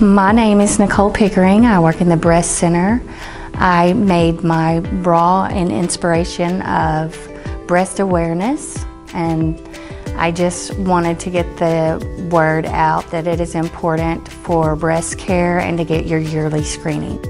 My name is Nicole Pickering. I work in the Breast Center. I made my bra in inspiration of breast awareness and I just wanted to get the word out that it is important for breast care and to get your yearly screening.